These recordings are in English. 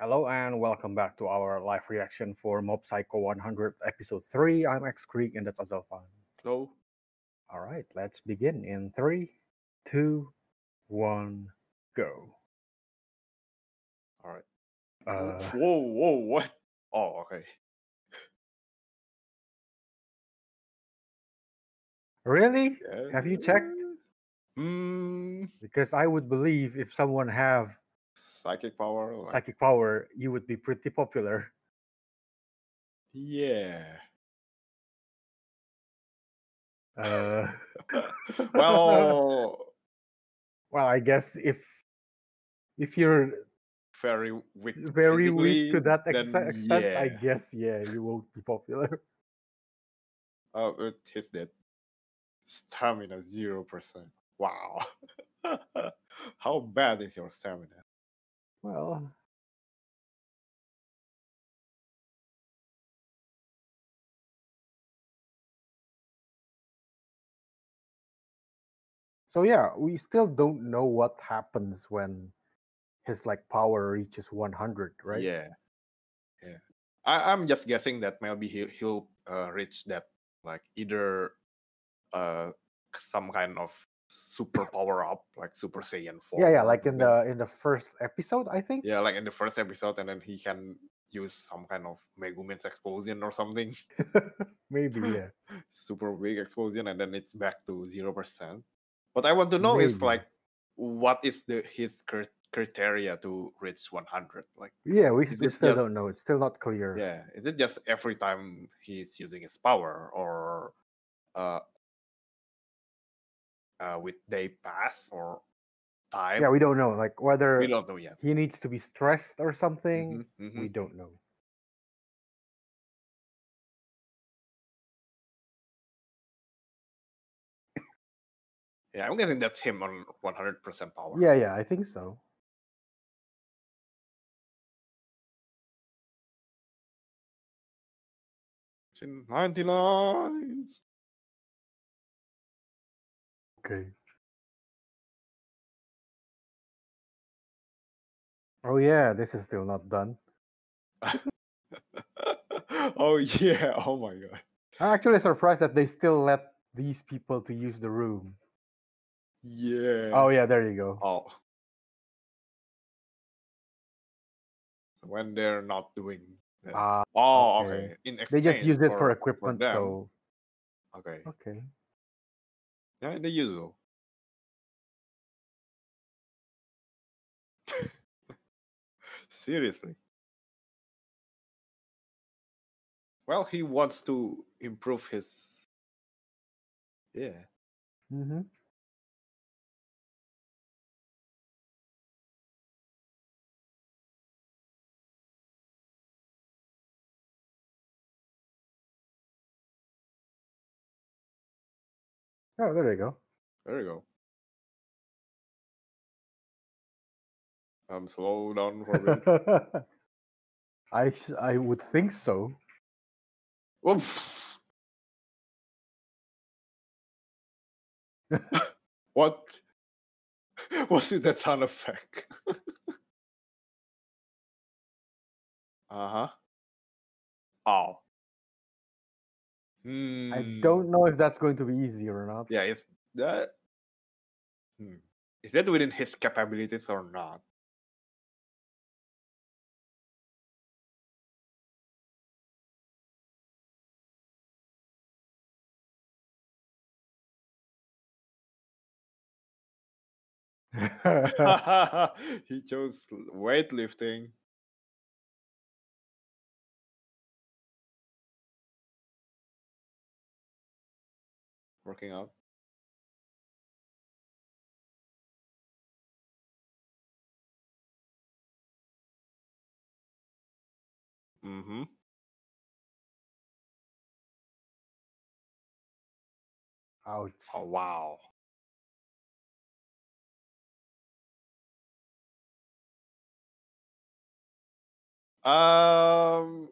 Hello and welcome back to our live reaction for Mob Psycho 100 episode 3. I'm X Creek and that's Azalfan. Hello. All right, let's begin in three, two, one, go. All right. Uh, whoa, whoa, what? Oh, okay. really? Yeah. Have you checked? Hmm. Because I would believe if someone have Psychic power. Like, psychic power, you would be pretty popular. Yeah. Uh, well, well, I guess if if you're very weak. very weak to that then ex- extent, I guess yeah, you won't be popular. Oh, it hits that. Stamina zero percent. Wow. How bad is your stamina? Well, so yeah, we still don't know what happens when his like power reaches 100, right? Yeah. Yeah. I, I'm just guessing that maybe he'll, he'll uh, reach that, like either uh some kind of super power up, like Super Saiyan 4. Yeah, yeah, like in the in the first episode, I think. Yeah, like in the first episode, and then he can use some kind of Megumin's explosion or something. Maybe, yeah. Super big explosion, and then it's back to zero percent. What I want to know is like, what is the his cri- criteria to reach 100? Like, Yeah, we, we still don't know. It's still not clear. yeah, is it just every time he's using his power, or uh, uh with day pass or time? Yeah, we don't know. Like whether we don't know yet. he needs to be stressed or something. Mhm, We mhm. don't know. Yeah, I'm guessing that's him on 100% power. Yeah, yeah, I think so. It's in 99. Okay. Oh yeah, this is still not done. oh yeah! Oh my god! I'm actually surprised that they still let these people to use the room. Yeah. Oh yeah, there you go. Oh. When they're not doing. that. Ah, oh, okay. okay. In they just use it for, for equipment, them. so Okay. okay. Yeah, the usual. Seriously. Well, he wants to improve his. Yeah. Mm-hmm. Oh, there you go. There you go. I'm slow down for a bit. I sh- I would think so. Oof. what was with that sound effect? uh huh. Oh. Hmm. I don't know if that's going to be easy or not. Yeah, is that. Hmm. Is that within his capabilities or not? he chose weightlifting. Working out. Mm-hmm. Ouch. Oh wow. Um,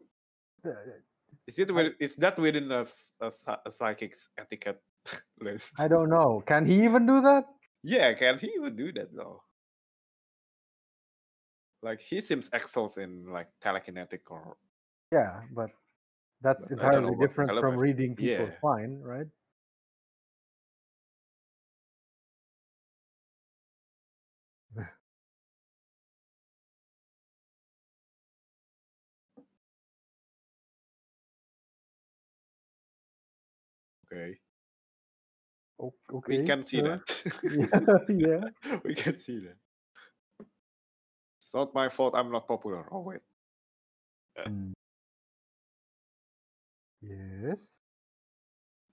is it with, is that within a, a, a psychic's etiquette list? I don't know. Can he even do that? Yeah, can he even do that though? Like he seems excels in like telekinetic or Yeah, but that's But I don't know entirely different from reading people's Yeah. mind, right? okay. Okay. We can see that. Yeah, we can see that. It's not my fault I'm not popular. Oh wait. Mm. Yes.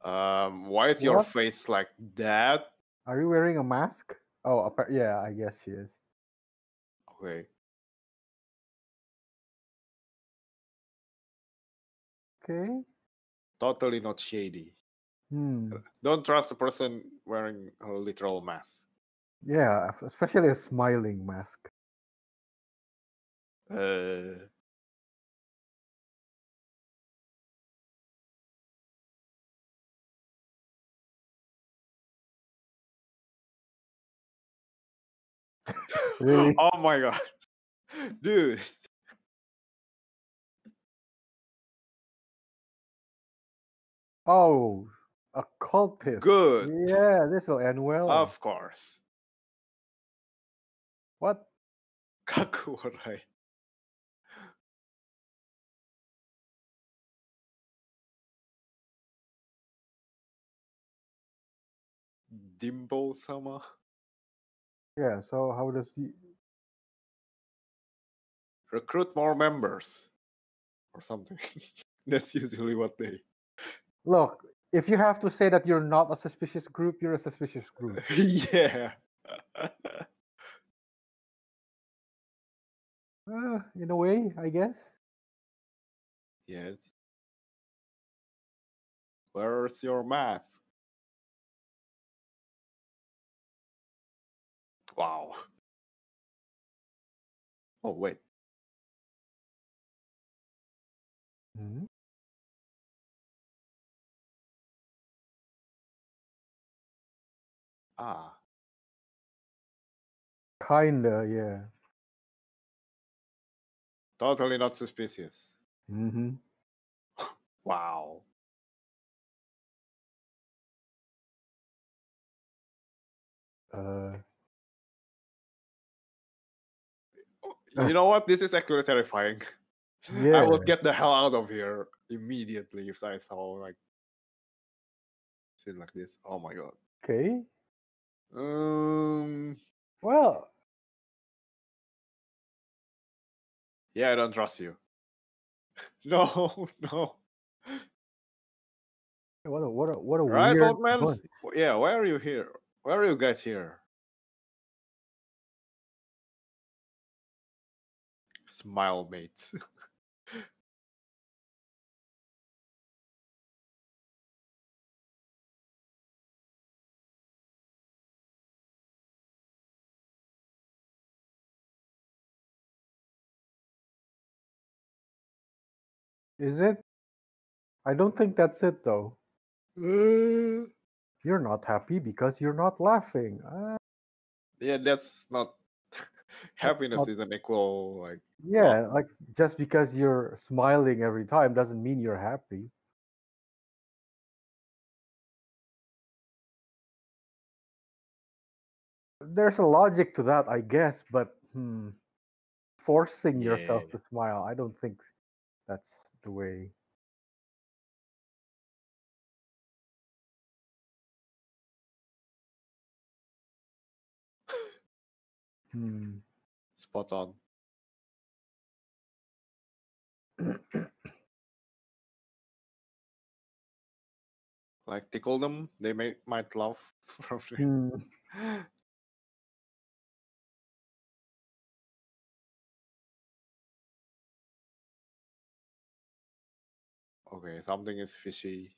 Um why is your face like that? Are you wearing a mask? Oh, yeah, I guess she is. Okay. Okay. Totally not shady. Hmm. Don't trust a person wearing a literal mask. Yeah, especially a smiling mask. Uh Really? oh my god. Dude. Oh, a cultist. Good. Yeah, this will end well. Of course. What? Kakurai. Dimbo sama. Yeah. So how does he? Recruit more members. Or something. That's usually what they Look, if you have to say that you're not a suspicious group, you're a suspicious group. Yeah. Uh, in a way, I guess. yes. Where's your mask? Wow. Oh wait. Mhm. Ah. Kinda, yeah. Totally not suspicious. Mm-hmm. Wow. Uh, You know what? This is actually terrifying. yeah. I would get the hell out of here immediately if I saw like scene like this. Oh my god. Okay. Um. Well, Yeah, I don't trust you. no, no. what a what a what a Right, weird old man. bunch. Yeah, why are you here? Why are you guys here? Smile, mates. Is it? I don't think that's it though. Uh, You're not happy because you're not laughing. Uh, yeah, that's not. Happiness not- isn't equal. Like, yeah, like just because you're smiling every time doesn't mean you're happy. There's a logic to that, I guess, but hmm, forcing yourself Yeah. to smile, I don't think that's the way. Hmm. spot on. Like tickle them, they may might laugh from Okay, something is fishy.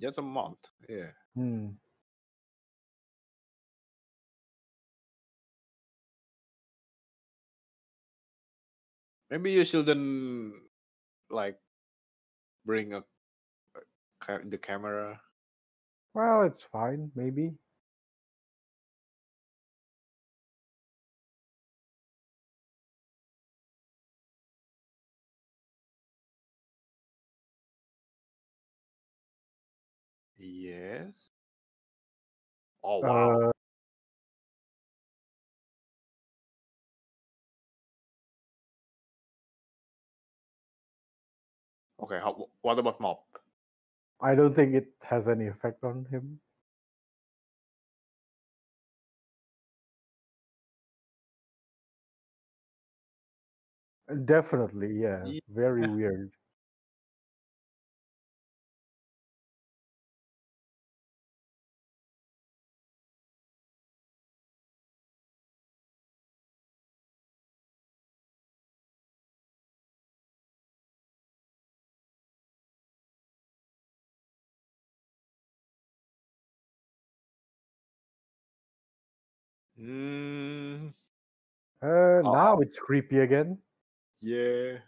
Just a month, yeah. Hmm. Maybe you shouldn't like bring a Ca- the camera. Well, it's fine, maybe. Yes. Oh wow. Uh, okay. How, what about Mob? I don't think it has any effect on him. Definitely, yeah. Ye- Very weird. Mm, Uh, now Oh. it's creepy again. yeah.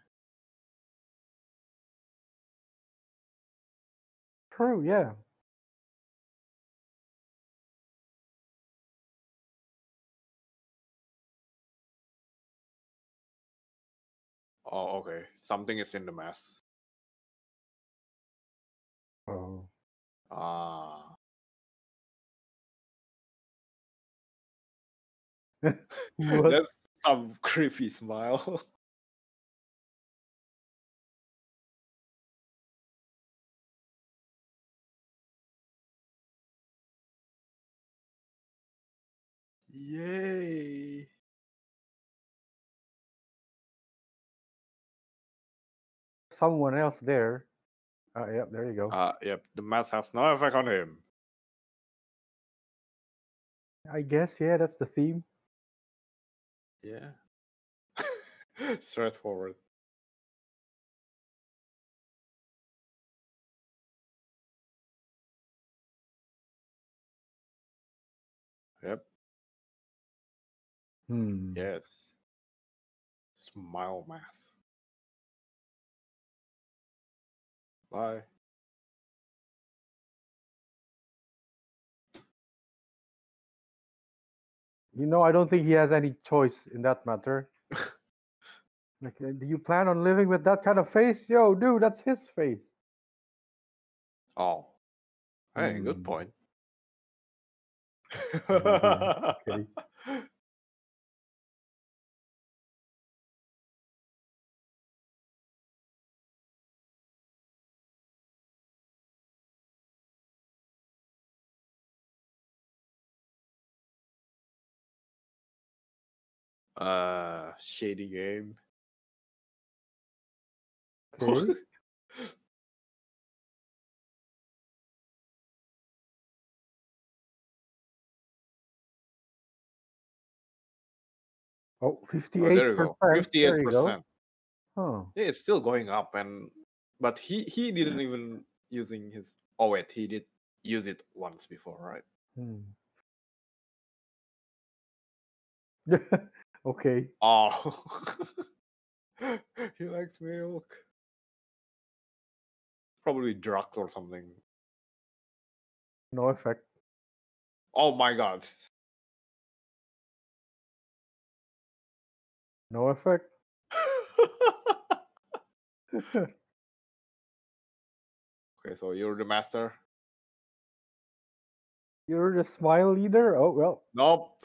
True, yeah. Oh, okay. Something is in the mess. Oh. Ah. That's some creepy smile. Yay. Someone else there. Uh, yeah, there you go. Uh, yep, the mask has no effect on him. I guess, yeah, that's the theme. Yeah. Straightforward. Yep. Hmm. Yes. Smile mask. Bye. You know, I don't think he has any choice in that matter. like, uh, do you plan on living with that kind of face? Yo, dude, that's his face. Oh. Hey, good Hmm. point. okay. Uh, shady game. Oh, 58%. Oh, there you go. There Fifty-eight you go. percent. Huh. Yeah, it's still going up, and but he he didn't even using his. Oh wait, he did use it once before, right? Hmm. okay. Oh, he likes milk. Probably drugged or something. No effect. Oh my god. No effect. okay, so you're the master. You're the smile leader? Oh, well. Nope.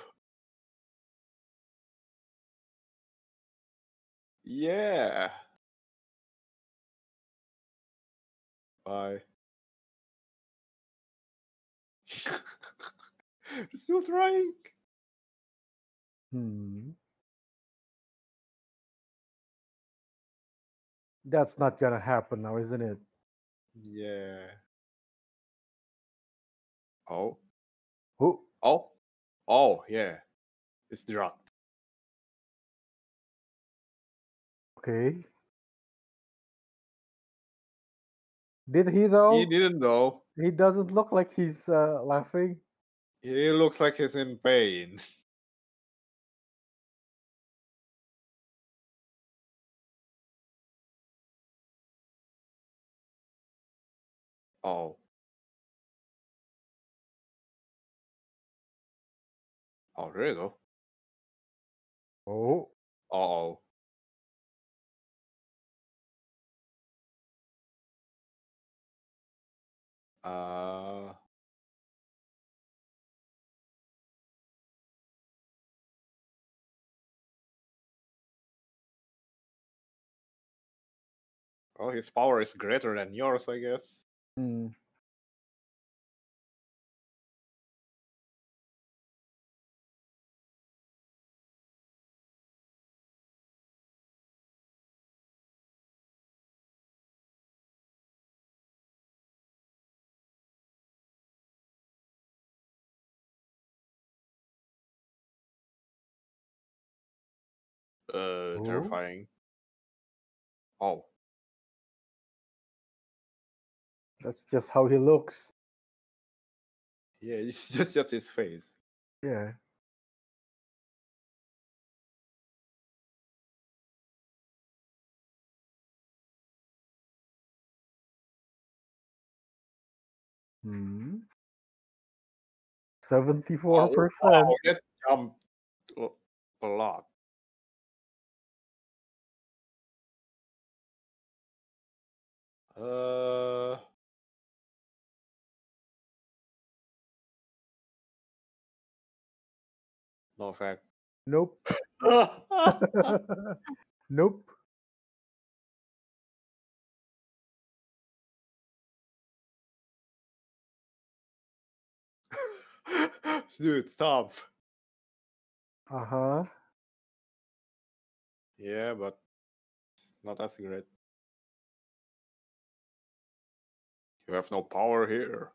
Yeah. Bye. Still trying. Hmm. That's not gonna happen now, isn't it? Yeah. Oh. Oh, Oh. Oh, yeah. It's drugged. Okay. Did he though? He didn't though. He doesn't look like he's uh, laughing. He looks like he's in pain. Oh. Oh, there you go. Oh, Uh-oh. Uh well, his power is greater than yours, I guess. hmm. Uh, Oh. terrifying. Oh, That's just how he looks. yeah, it's just just his face. Yeah. Hmm. Seventy-four Oh, percent. wow, that jumped a lot. Uh, no fact. Nope. nope. Dude, stop. Uh huh. Yeah, but it's not as great. You have no power here.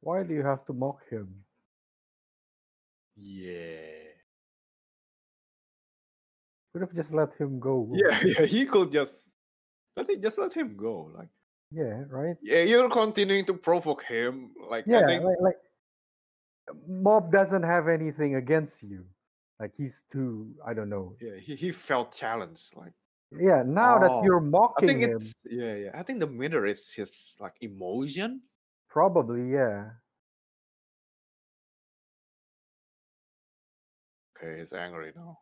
Why do you have to mock him? Yeah. Could have just let him go. Yeah, yeah, he could just let it just let him go. Like, Yeah. Right. yeah, you're continuing to provoke him. Like, Yeah. I think, Like, like Mob doesn't have anything against you. Like he's too. I don't know. yeah, he, he felt challenged. Like, Yeah. Now that Oh, you're I mocking think him, it's yeah, yeah. I think the mirror is his like emotion. probably yeah. Okay, he's angry now.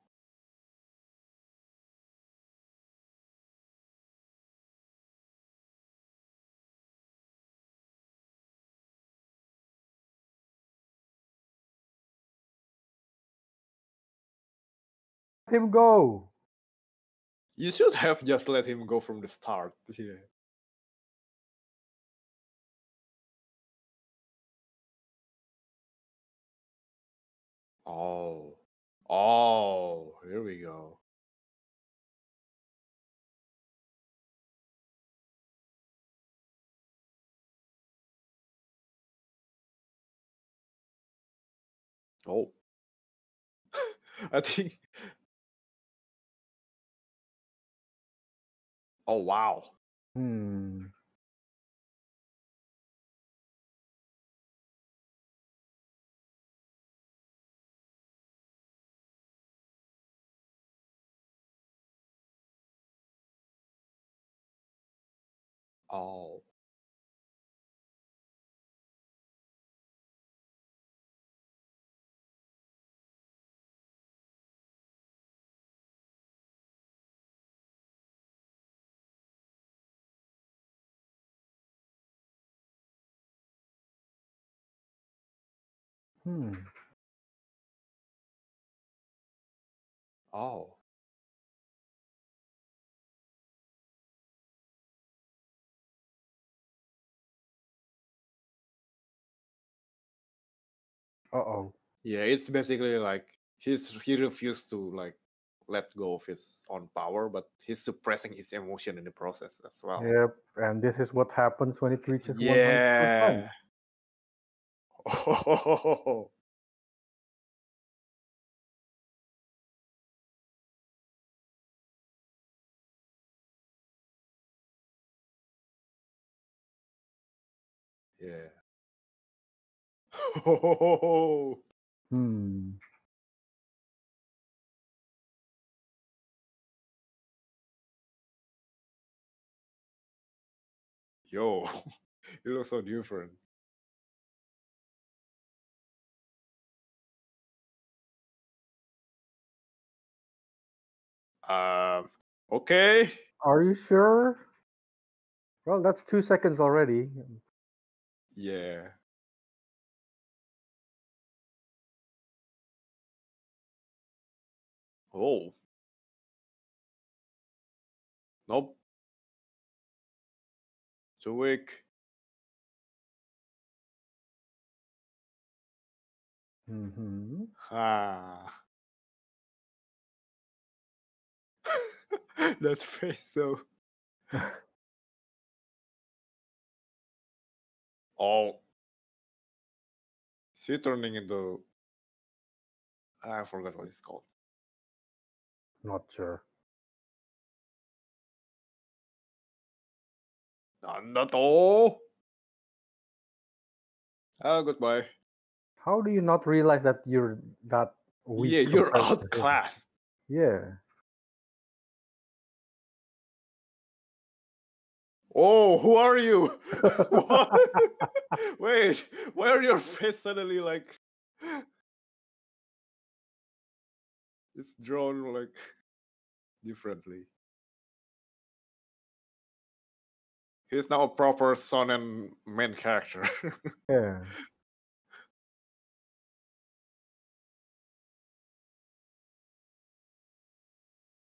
Him go. You should have just let him go from the start. Yeah. Oh. Oh, here we go. Oh. I think. Oh, wow. Hmm. Oh. Hmm. Oh. Uh oh. Yeah, it's basically like he's he refused to like let go of his own power, but he's suppressing his emotion in the process as well. Yep. And this is what happens when it reaches 100%. Oh, Yeah. Oh, Hmm. yo, you look so different. Um. Okay. Are you sure? Well, that's two seconds already. Yeah. Oh. Nope. Too weak. hmm Ah. that face so. Oh. Is he turning into. I forgot what it's called. Not sure. Not all. Oh, goodbye. How do you not realize that you're that weak? yeah, you're compared to him? outclassed. Yeah. Oh, who are you? What? Wait, why are your face suddenly like it's drawn like differently? He's now a proper son and main character. Yeah.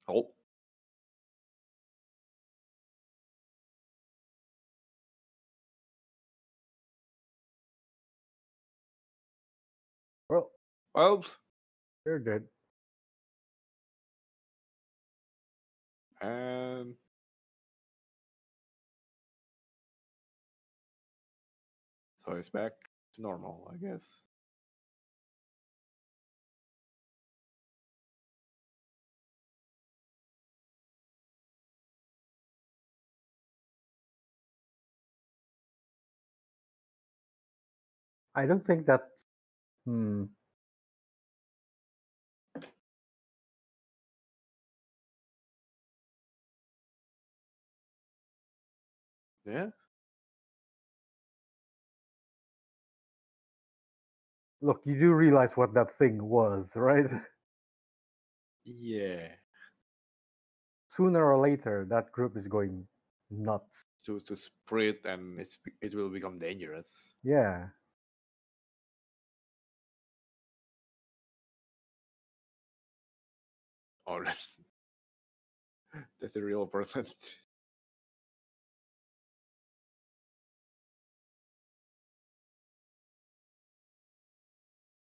oh, Well, you're good. and so it's back to normal, I guess. I don't think that. Hmm. Yeah. Look, you do realize what that thing was, right? Yeah. Sooner or later, that group is going nuts. To to spread and it's it will become dangerous. Yeah. Oh, that's that's a real person.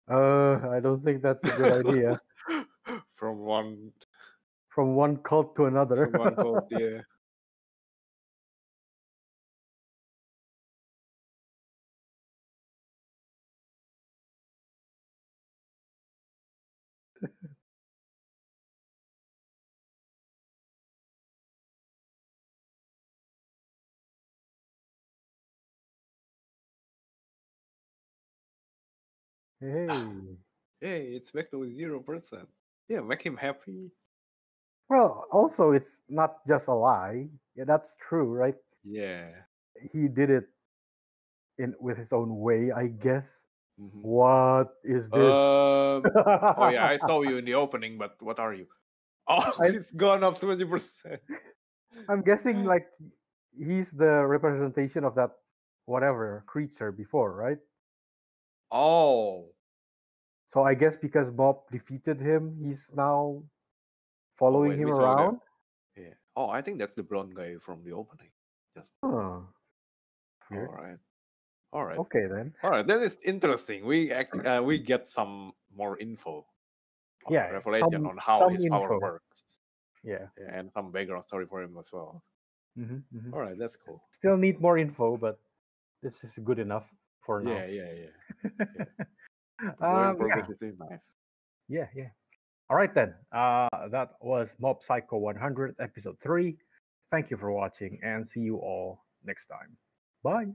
Uh, I don't think that's a good idea. From one From one cult to another. from one cult, yeah. hey. Hey, it's back to zero percent. Yeah, make him happy. Well, also, it's not just a lie. Yeah, that's true, right? Yeah. He did it in with his own way, I guess. mhm. What is this? Um, oh yeah, I saw you in the opening, but what are you? Oh, I- it's gone up twenty percent. I'm guessing like he's the representation of that whatever creature before, right? Oh, So I guess because Mob defeated him, he's now following wait, him we saw that. around. yeah. Oh, I think that's the blonde guy from the opening. Just Huh. all right, all right, Okay then. all right. Then it's interesting. We act, uh, we get some more info. Yeah, revelation some- on how his power info. works, Yeah. yeah, and some background story for him as well. hmm hmm All right, that's cool. Still need more info, but this is good enough for now. Yeah, yeah, yeah. Um, yeah. Yeah, yeah. All right then. Uh, that was Mob Psycho 100, episode 3. Thank you for watching and see you all next time. Bye.